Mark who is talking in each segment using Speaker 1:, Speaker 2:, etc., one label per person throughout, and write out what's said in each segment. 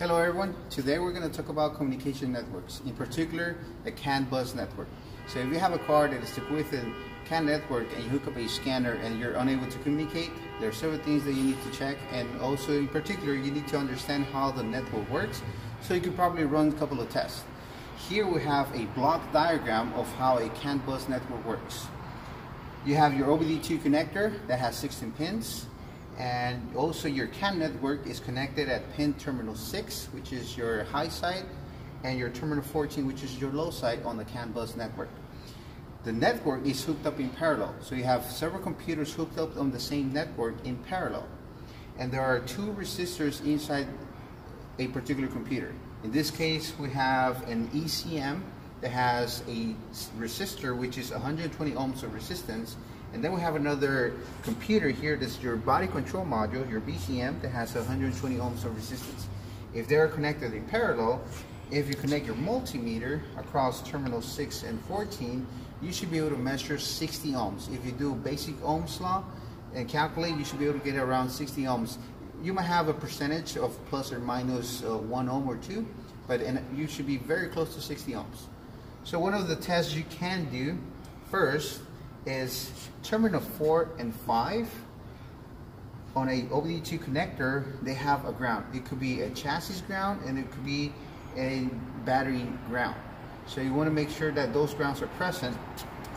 Speaker 1: Hello everyone, today we're going to talk about communication networks, in particular the CAN bus network. So if you have a car that is equipped with a CAN network and you hook up a scanner and you're unable to communicate, there are several things that you need to check and also in particular you need to understand how the network works so you can probably run a couple of tests. Here we have a block diagram of how a CAN bus network works. You have your OBD2 connector that has 16 pins and also your CAN network is connected at pin terminal 6 which is your high side and your terminal 14 which is your low side on the CAN bus network. The network is hooked up in parallel so you have several computers hooked up on the same network in parallel and there are two resistors inside a particular computer. In this case we have an ECM that has a resistor which is 120 ohms of resistance and then we have another computer here, this is your body control module, your BCM, that has 120 ohms of resistance. If they're connected in parallel, if you connect your multimeter across terminal 6 and 14, you should be able to measure 60 ohms. If you do basic ohms law and calculate, you should be able to get around 60 ohms. You might have a percentage of plus or minus, uh, 1 ohm or 2, but you should be very close to 60 ohms. So one of the tests you can do first is terminal 4 and 5 on a OBD2 connector they have a ground. It could be a chassis ground and it could be a battery ground. So you want to make sure that those grounds are present.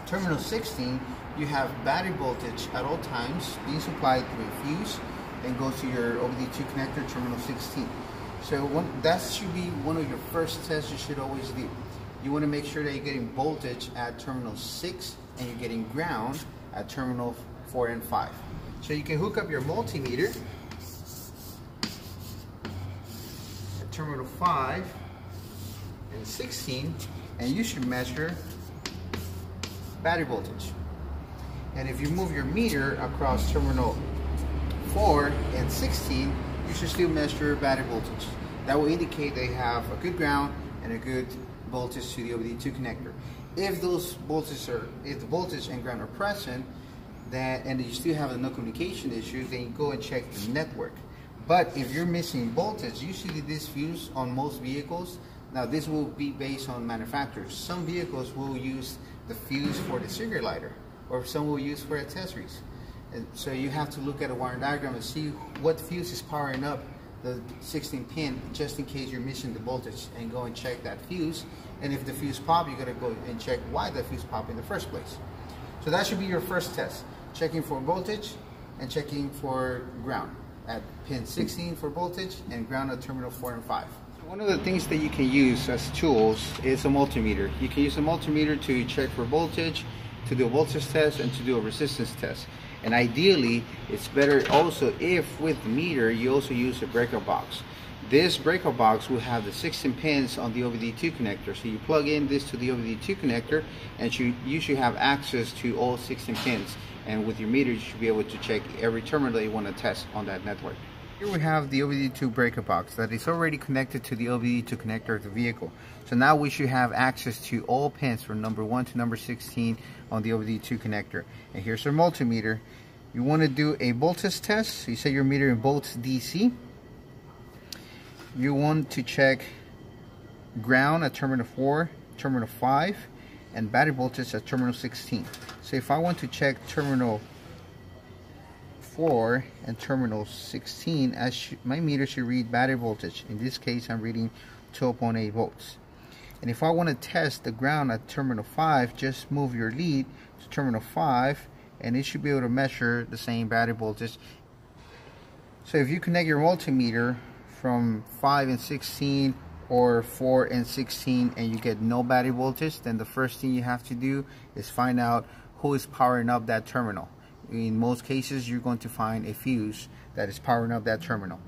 Speaker 1: Terminal 16 you have battery voltage at all times being supplied through a fuse and goes to your OBD2 connector terminal 16 so one, that should be one of your first tests you should always do. You want to make sure that you're getting voltage at terminal 6 and you're getting ground at terminal 4 and 5. So you can hook up your multimeter at terminal 5 and 16 and you should measure battery voltage. And if you move your meter across terminal 4 and 16, you should still measure battery voltage. That will indicate they have a good ground and a good voltage to the OBD2 connector. If those voltages are, if the voltage and ground are present, that and you still have a no communication issue, then you go and check the network. But if you're missing voltage, usually this fuse on most vehicles, now this will be based on manufacturers. Some vehicles will use the fuse for the cigarette lighter, or some will use for accessories. And so you have to look at a wiring diagram and see what fuse is powering up the 16 pin just in case you're missing the voltage and go and check that fuse. And if the fuse pop, you gotta go and check why the fuse popped in the first place. So that should be your first test. Checking for voltage and checking for ground at pin 16 for voltage and ground at terminal 4 and 5. One of the things that you can use as tools is a multimeter. You can use a multimeter to check for voltage, to do a voltage test, and to do a resistance test. And ideally, it's better also if with the meter, you also use a breaker box. This breaker box will have the 16 pins on the OBD2 connector. So you plug in this to the OBD2 connector and you, you should have access to all 16 pins. And with your meter, you should be able to check every terminal you want to test on that network. Here we have the OBD2 breaker box that is already connected to the OBD2 connector of the vehicle. So now we should have access to all pins from number 1 to number 16 on the OBD2 connector. And here's our multimeter. You want to do a voltage test. So you set your meter in volts DC. You want to check ground at terminal 4, terminal 5, and battery voltage at terminal 16. So if I want to check terminal 4 and terminal 16 as my meter should read battery voltage. In this case I'm reading 12.8 volts. And if I want to test the ground at terminal 5 just move your lead to terminal 5 and it should be able to measure the same battery voltage. So if you connect your multimeter from 5 and 16 or 4 and 16 and you get no battery voltage then the first thing you have to do is find out who is powering up that terminal. In most cases you're going to find a fuse that is powering up that terminal.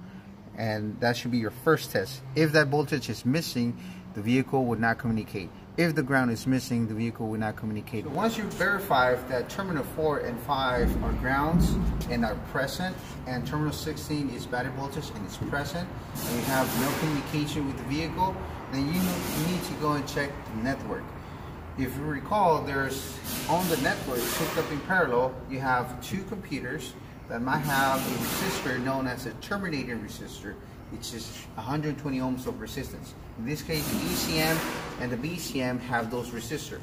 Speaker 1: And that should be your first test. If that voltage is missing the vehicle would not communicate if the ground is missing the vehicle will not communicate so once you verify that terminal 4 and 5 are grounds and are present and terminal 16 is battery voltage and it's present and you have no communication with the vehicle then you need to go and check the network if you recall, there's on the network hooked up in parallel, you have two computers that might have a resistor known as a terminating resistor. It's just 120 ohms of resistance. In this case, the ECM and the BCM have those resistors.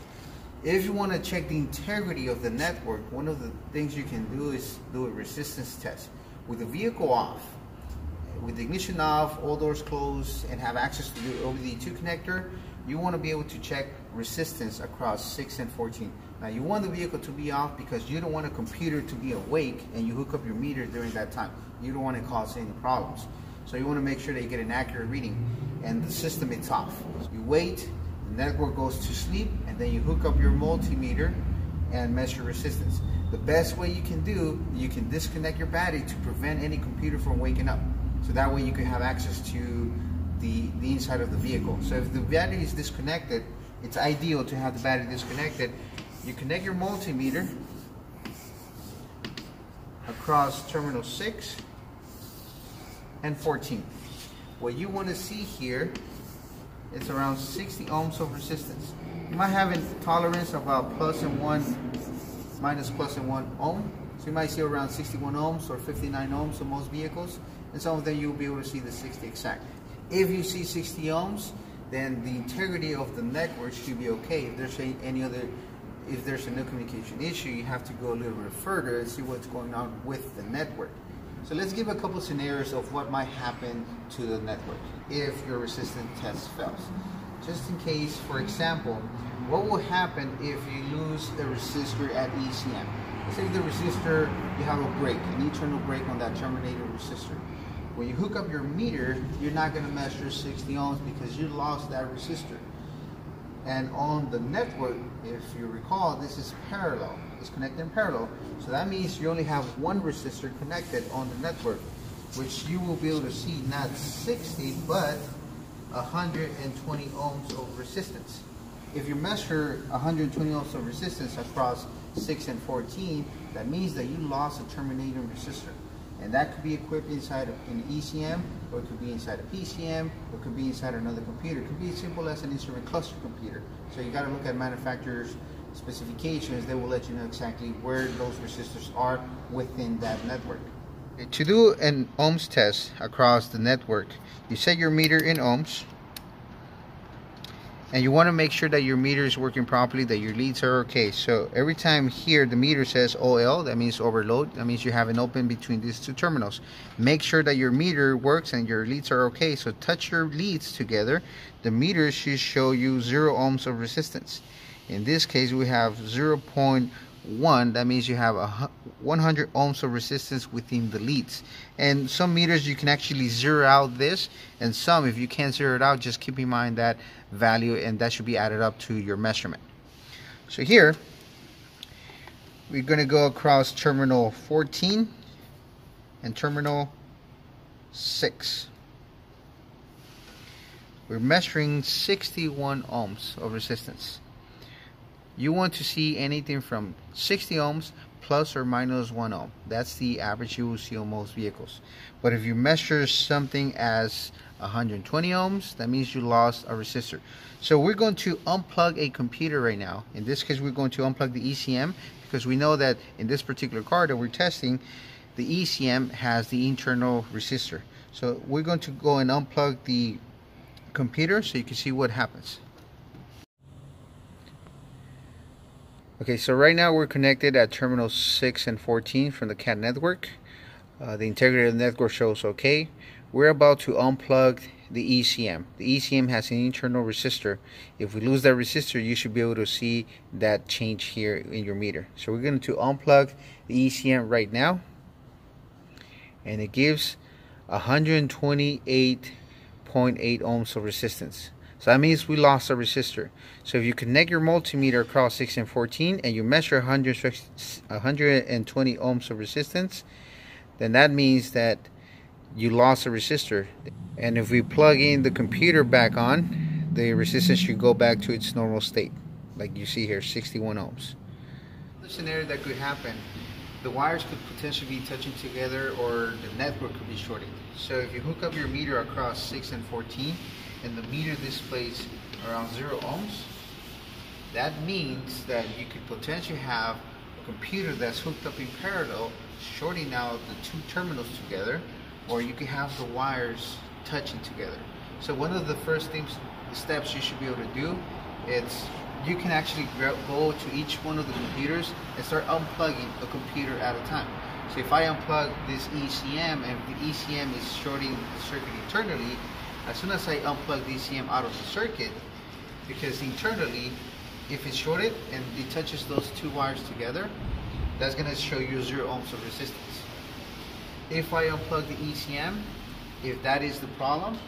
Speaker 1: If you want to check the integrity of the network, one of the things you can do is do a resistance test. With the vehicle off, with the ignition off, all doors closed, and have access to the OBD2 connector, you want to be able to check resistance across 6 and 14. Now you want the vehicle to be off because you don't want a computer to be awake and you hook up your meter during that time. You don't want to cause any problems. So you want to make sure that you get an accurate reading and the system is off. You wait, the network goes to sleep and then you hook up your multimeter and measure resistance. The best way you can do, you can disconnect your battery to prevent any computer from waking up. So that way you can have access to the, the inside of the vehicle. So if the battery is disconnected, it's ideal to have the battery disconnected. You connect your multimeter across terminal 6 and 14. What you want to see here is around 60 ohms of resistance. You might have a tolerance of about plus and one, minus plus and one ohm. So you might see around 61 ohms or 59 ohms on most vehicles. And some of them you'll be able to see the 60 exact. If you see 60 ohms, then the integrity of the network should be okay. If there's any other, if there's a no communication issue, you have to go a little bit further and see what's going on with the network. So let's give a couple scenarios of what might happen to the network if your resistance test fails. Just in case, for example, what will happen if you lose a resistor at ECM? Say the resistor, you have a break, an internal break on that terminator resistor. When you hook up your meter, you're not going to measure 60 ohms because you lost that resistor. And on the network, if you recall, this is parallel. It's connected in parallel. So that means you only have one resistor connected on the network, which you will be able to see not 60, but 120 ohms of resistance. If you measure 120 ohms of resistance across 6 and 14, that means that you lost a terminating resistor. And that could be equipped inside of an ECM, or it could be inside a PCM, or it could be inside another computer. It could be as simple as an instrument cluster computer. So you got to look at manufacturers' specifications. They will let you know exactly where those resistors are within that network. To do an ohms test across the network, you set your meter in ohms, and you want to make sure that your meter is working properly that your leads are okay. So every time here the meter says OL that means overload. That means you have an open between these two terminals. Make sure that your meter works and your leads are okay. So touch your leads together. The meter should show you zero ohms of resistance. In this case we have 0.1 that means you have a 100 ohms of resistance within the leads. And some meters you can actually zero out this and some if you can't zero it out just keep in mind that value and that should be added up to your measurement. So here we're going to go across terminal 14 and terminal 6 we're measuring 61 ohms of resistance you want to see anything from 60 ohms plus or minus 1 ohm. That's the average you will see on most vehicles. But if you measure something as 120 ohms, that means you lost a resistor. So we're going to unplug a computer right now. In this case, we're going to unplug the ECM because we know that in this particular car that we're testing, the ECM has the internal resistor. So we're going to go and unplug the computer so you can see what happens. Okay, so right now we're connected at terminal 6 and 14 from the CAN network. Uh, the integrity of the network shows okay. We're about to unplug the ECM. The ECM has an internal resistor. If we lose that resistor, you should be able to see that change here in your meter. So we're going to unplug the ECM right now. And it gives 128.8 ohms of resistance. So that means we lost a resistor. So if you connect your multimeter across 6 and 14 and you measure 120 ohms of resistance, then that means that you lost a resistor. And if we plug in the computer back on, the resistance should go back to its normal state. Like you see here, 61 ohms. The scenario that could happen, the wires could potentially be touching together or the network could be shorted. So if you hook up your meter across 6 and 14, and the meter displays around zero ohms, that means that you could potentially have a computer that's hooked up in parallel, shorting out the two terminals together, or you could have the wires touching together. So one of the first things, steps you should be able to do, it's you can actually go to each one of the computers and start unplugging a computer at a time. So if I unplug this ECM and the ECM is shorting the circuit internally, as soon as I unplug the ECM out of the circuit, because internally, if it's shorted and it touches those two wires together, that's going to show you zero ohms of resistance. If I unplug the ECM, if that is the problem,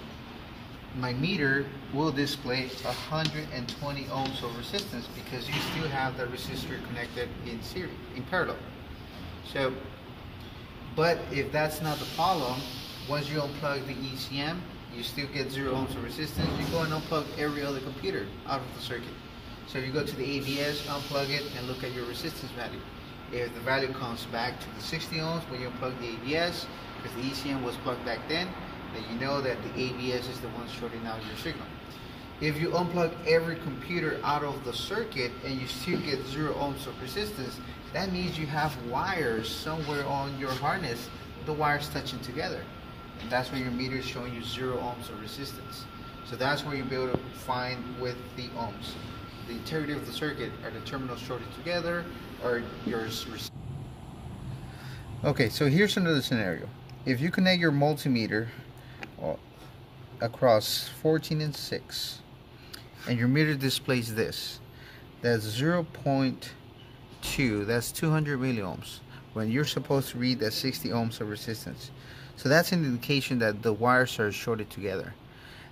Speaker 1: my meter will display 120 ohms of resistance because you still have the resistor connected in series, in parallel. So, but if that's not the problem, once you unplug the ECM, you still get zero ohms of resistance, you go and unplug every other computer out of the circuit. So you go to the ABS, unplug it, and look at your resistance value. If the value comes back to the 60 ohms when you unplug the ABS, because the ECM was plugged back then, then you know that the ABS is the one shorting out your signal. If you unplug every computer out of the circuit and you still get zero ohms of resistance, that means you have wires somewhere on your harness, the wires touching together. That's where your meter is showing you zero ohms of resistance. So that's where you'll be able to find with the ohms. The integrity of the circuit are the terminals shorted together or yours. Okay, so here's another scenario. If you connect your multimeter uh, across 14 and 6 and your meter displays this, that's 0.2, that's 200 milliohms when you're supposed to read that 60 ohms of resistance. So that's an indication that the wires are shorted together.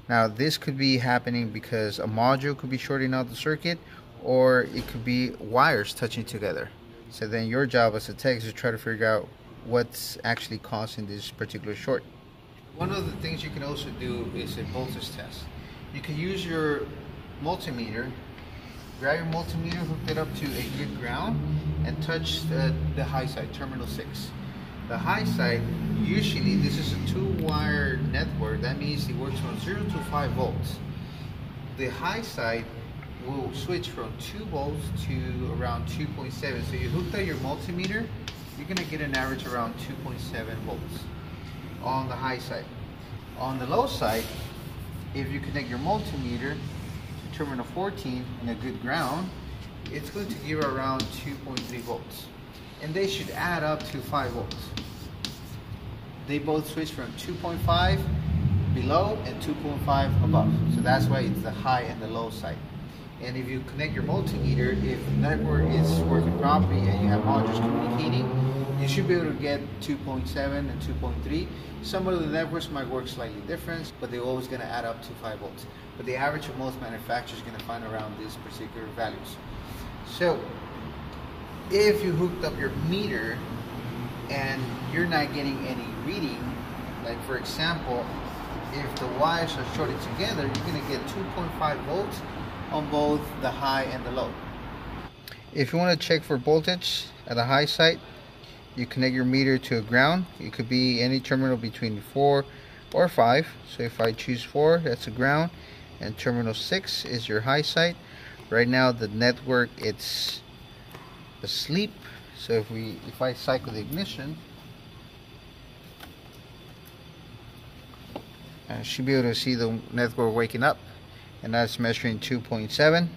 Speaker 1: Now this could be happening because a module could be shorting out the circuit or it could be wires touching together. So then your job as a tech is to try to figure out what's actually causing this particular short. One of the things you can also do is a voltage test. You can use your multimeter, grab your multimeter, hook it up to a good ground, and touch the, the high side, terminal 6. The high side, usually this is a two-wire network. That means it works from 0 to 5 volts. The high side will switch from 2 volts to around 2.7. So you hook up your multimeter, you're going to get an average around 2.7 volts on the high side. On the low side, if you connect your multimeter to terminal 14 and a good ground, it's going to give around 2.3 volts and they should add up to 5 volts. They both switch from 2.5 below and 2.5 above. So that's why it's the high and the low side. And if you connect your multimeter, if the network is working properly and you have modules communicating, you should be able to get 2.7 and 2.3. Some of the networks might work slightly different, but they're always going to add up to 5 volts. But the average of most manufacturers is going to find around these particular values. So if you hooked up your meter and you're not getting any reading, like for example, if the wires are shorted together, you're to get 2.5 volts on both the high and the low. If you want to check for voltage at the high side, you connect your meter to a ground. It could be any terminal between 4 or 5. So if I choose 4, that's a ground. And terminal 6 is your high side. Right now the network, it's asleep. So if we if I cycle the ignition, Uh, I should be able to see the network waking up and that's measuring 2.7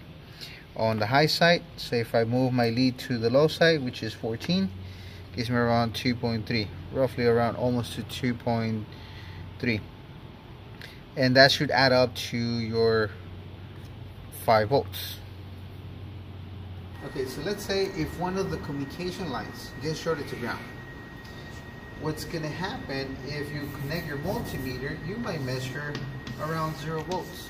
Speaker 1: on the high side. So if I move my lead to the low side, which is 14, gives me around 2.3, roughly around almost to 2.3. And that should add up to your 5 volts. Okay, so let's say if one of the communication lines gets shorted to ground, what's going to happen if you connect your multimeter, you might measure around zero volts.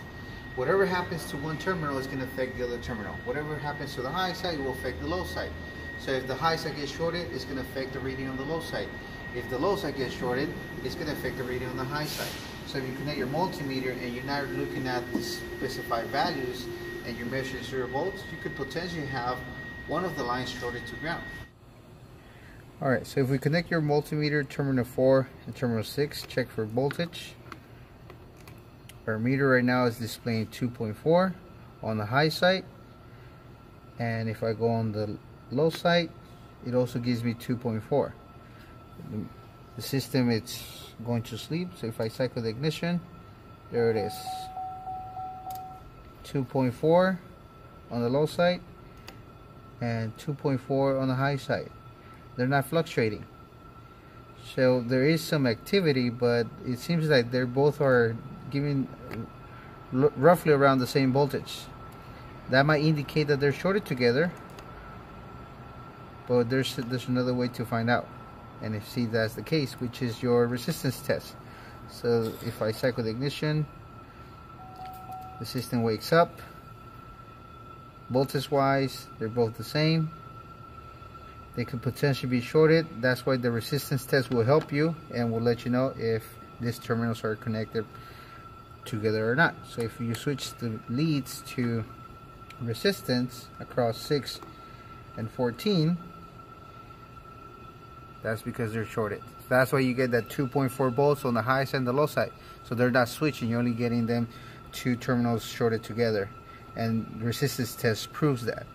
Speaker 1: Whatever happens to one terminal is going to affect the other terminal. Whatever happens to the high side will affect the low side. So if the high side gets shorted, it's going to affect the reading on the low side. If the low side gets shorted, it's going to affect the reading on the high side. So if you connect your multimeter and you're not looking at the specified values, and you measure zero volts, you could potentially have one of the lines shorted to ground. Alright, so if we connect your multimeter terminal 4 and terminal 6, check for voltage. Our meter right now is displaying 2.4 on the high side. And if I go on the low side, it also gives me 2.4. The system, it's going to sleep. So if I cycle the ignition, there it is. 2.4 on the low side and 2.4 on the high side. They're not fluctuating. So there is some activity, but it seems like they're both are giving roughly around the same voltage. That might indicate that they're shorted together, but there's there's another way to find out and if see that's the case which is your resistance test so if I cycle the ignition the system wakes up voltage wise they're both the same they could potentially be shorted that's why the resistance test will help you and will let you know if these terminals are connected together or not so if you switch the leads to resistance across 6 and 14 that's because they're shorted. That's why you get that 2.4 volts on the high side and the low side. So they're not switching, you're only getting them two terminals shorted together. And resistance test proves that.